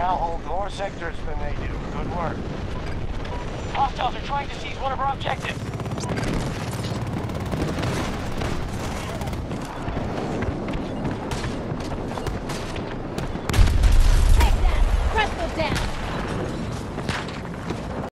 now hold more sectors than they do. Good work. Hostiles are trying to seize one of our objectives.